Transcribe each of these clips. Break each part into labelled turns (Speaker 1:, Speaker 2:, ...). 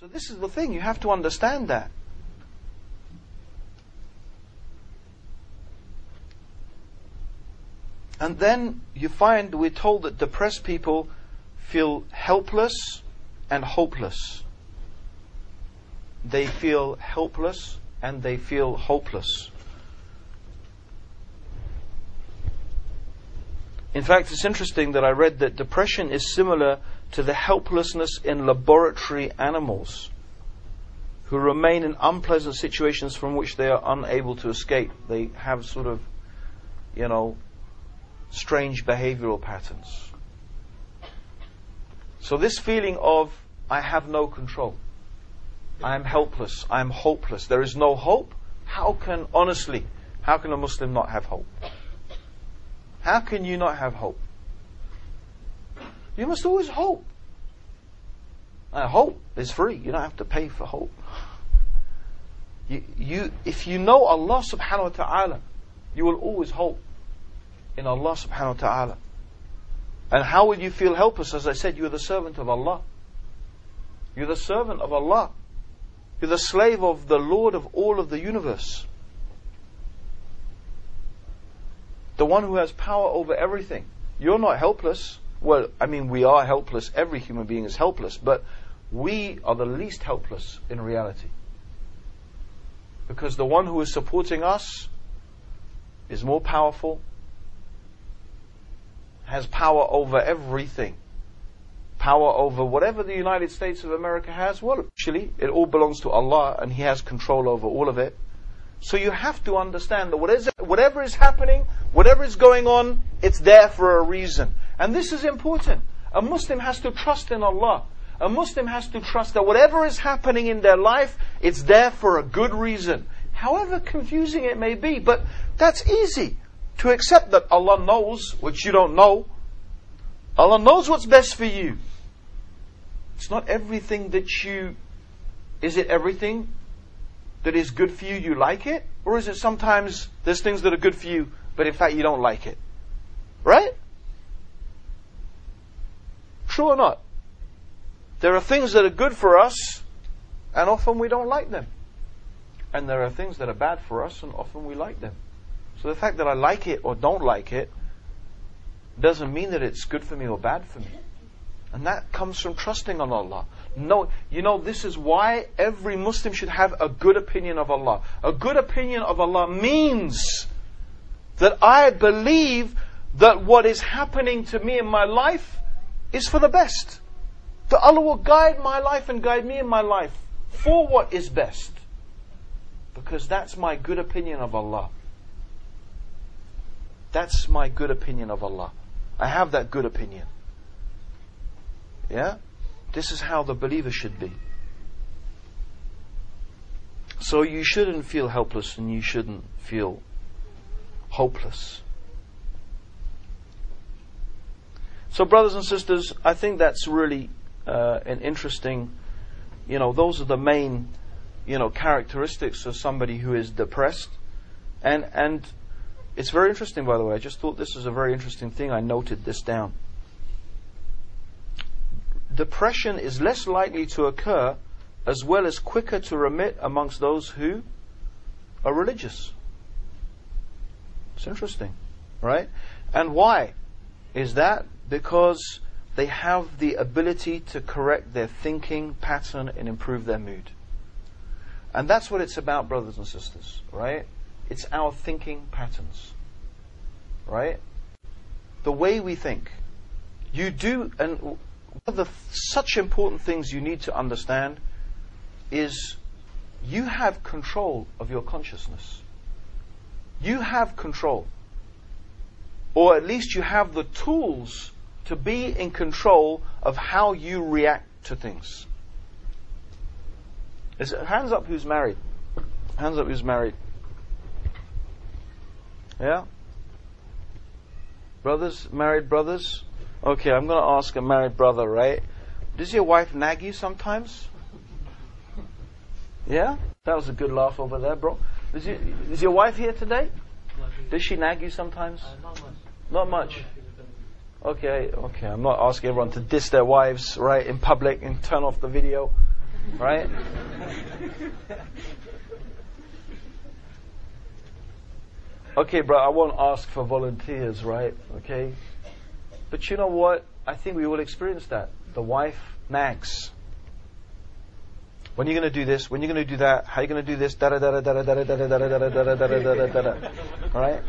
Speaker 1: So this is the thing, you have to understand that. And then you find we're told that depressed people feel helpless and hopeless. They feel helpless and they feel hopeless. In fact, it's interesting that I read that depression is similar to the helplessness in laboratory animals who remain in unpleasant situations from which they are unable to escape. They have sort of, you know, strange behavioral patterns. So, this feeling of, I have no control, I am helpless, I am hopeless, there is no hope, how can, honestly, how can a Muslim not have hope? How can you not have hope? You must always hope. Uh, hope is free. You don't have to pay for hope. You, you, if you know Allah subhanahu wa ta'ala, you will always hope in Allah subhanahu wa ta'ala. And how will you feel helpless? As I said, you're the servant of Allah. You're the servant of Allah. You're the slave of the Lord of all of the universe. The one who has power over everything. You're not helpless. Well, I mean, we are helpless. Every human being is helpless. But we are the least helpless in reality. Because the one who is supporting us is more powerful, has power over everything. Power over whatever the United States of America has, well, actually, it all belongs to Allah and He has control over all of it. So you have to understand that whatever is happening, whatever is going on, it's there for a reason. And this is important. A Muslim has to trust in Allah. A Muslim has to trust that whatever is happening in their life, it's there for a good reason. However confusing it may be, but that's easy to accept that Allah knows, which you don't know. Allah knows what's best for you. It's not everything that you. Is it everything that is good for you, you like it? Or is it sometimes there's things that are good for you, but in fact you don't like it? Right? True or not? There are things that are good for us, and often we don't like them. And there are things that are bad for us, and often we like them. So the fact that I like it or don't like it doesn't mean that it's good for me or bad for me. And that comes from trusting on Allah. No, you know, this is why every Muslim should have a good opinion of Allah. A good opinion of Allah means that I believe that what is happening to me in my life is for the best. That Allah will guide my life and guide me in my life for what is best. Because that's my good opinion of Allah. That's my good opinion of Allah. I have that good opinion. Yeah? This is how the believer should be. So you shouldn't feel helpless and you shouldn't feel hopeless. So, brothers and sisters, I think that's really uh, an interesting, you know, those are the main, you know, characteristics of somebody who is depressed. And, and it's very interesting, by the way. I just thought this was a very interesting thing. I noted this down. Depression is less likely to occur as well as quicker to remit amongst those who are religious. It's interesting, right? And why is that? Because they have the ability to correct their thinking pattern and improve their mood. And that's what it's about, brothers and sisters, right? It's our thinking patterns, right? The way we think. You do, and one of the such important things you need to understand is you have control of your consciousness. You have control. Or at least you have the tools to be in control of how you react to things. Is it, hands up who's married. Hands up who's married. Yeah? Brothers, married brothers? Okay, I'm going to ask a married brother, right? Does your wife nag you sometimes? Yeah? That was a good laugh over there, bro. Is, you, is your wife here today? Does she nag you sometimes?
Speaker 2: Uh, not much.
Speaker 1: Not much. Okay, okay. I'm not asking everyone to diss their wives, right, in public and turn off the video. right? Okay, bro, I won't ask for volunteers, right? Okay? But you know what? I think we all experience that. The wife nags. When are you going to do this? When are you going to do that? How are you going to do this? All right?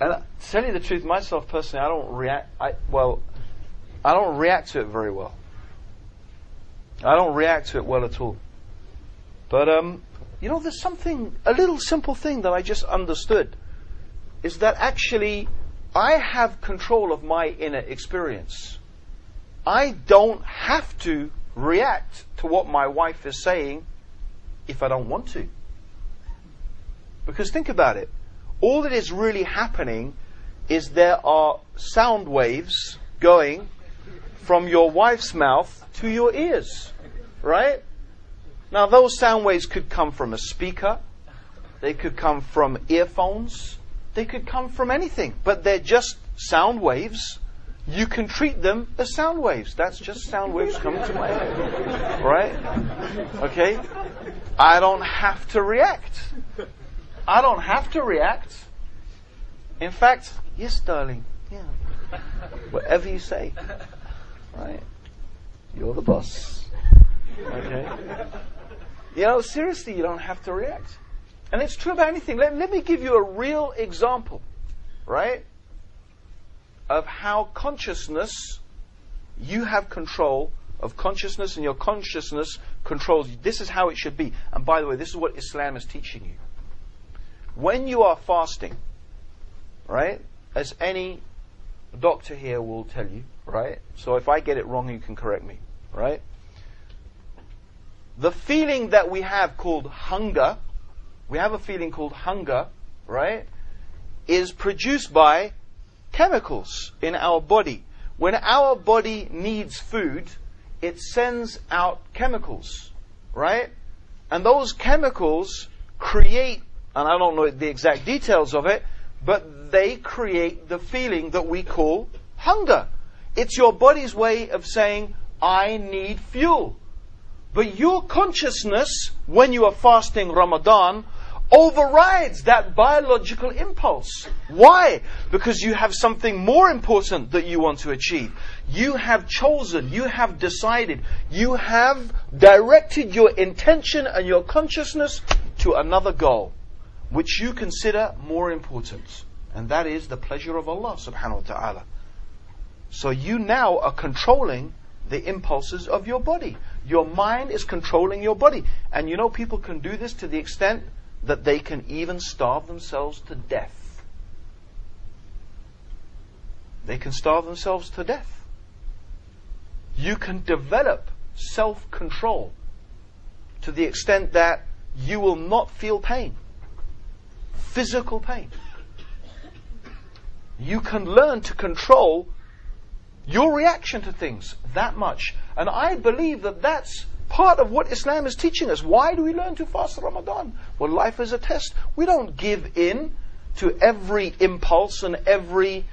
Speaker 1: And tell you the truth, myself personally, I don't react. I well, I don't react to it very well. I don't react to it well at all. But um, you know, there's something, a little simple thing that I just understood is that actually I have control of my inner experience. I don't have to react to what my wife is saying if I don't want to. Because think about it. All that is really happening is there are sound waves going from your wife's mouth to your ears. Right? Now, those sound waves could come from a speaker, they could come from earphones, they could come from anything, but they're just sound waves. You can treat them as sound waves. That's just sound waves coming to my head. Right? Okay? I don't have to react. I don't have to react. In fact, yes, darling. Yeah. Whatever you say. Right? You're the boss. Okay? You know, seriously, you don't have to react. And it's true about anything. Let, let me give you a real example, right? Of how consciousness, you have control of consciousness and your consciousness controls you. This is how it should be. And by the way, this is what Islam is teaching you. When you are fasting, right, as any doctor here will tell you, right? So if I get it wrong, you can correct me, right? the feeling that we have called hunger, we have a feeling called hunger, right, is produced by chemicals in our body. When our body needs food, it sends out chemicals, right? And those chemicals create, and I don't know the exact details of it, but they create the feeling that we call hunger. It's your body's way of saying, I need fuel. But your consciousness, when you are fasting Ramadan, overrides that biological impulse. Why? Because you have something more important that you want to achieve. You have chosen, you have decided, you have directed your intention and your consciousness to another goal, which you consider more important. And that is the pleasure of Allah subhanahu wa ta'ala. So you now are controlling the impulses of your body. Your mind is controlling your body. And you know, people can do this to the extent that they can even starve themselves to death. They can starve themselves to death. You can develop self control to the extent that you will not feel pain, physical pain. You can learn to control your reaction to things that much. And I believe that that's part of what Islam is teaching us. Why do we learn to fast Ramadan? Well, life is a test. We don't give in to every impulse and every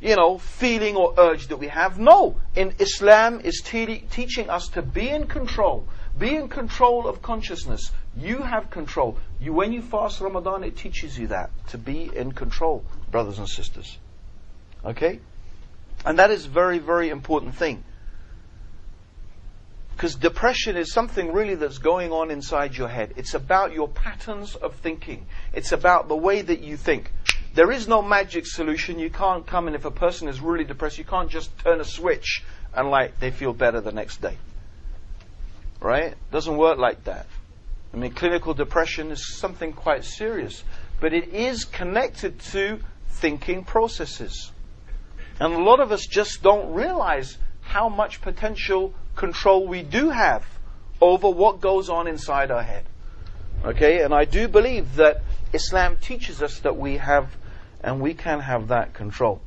Speaker 1: you know, feeling or urge that we have. No. In Islam is te- teaching us to be in control. Be in control of consciousness. You have control. You, when you fast Ramadan, it teaches you that. To be in control, brothers and sisters. Okay? And that is a very, very important thing. Because depression is something really that's going on inside your head. It's about your patterns of thinking. It's about the way that you think. There is no magic solution. You can't come and if a person is really depressed, you can't just turn a switch and like they feel better the next day. Right? Doesn't work like that. I mean, clinical depression is something quite serious, but it is connected to thinking processes. And a lot of us just don't realize how much potential control we do have over what goes on inside our head. Okay, and I do believe that Islam teaches us that we have and we can have that control.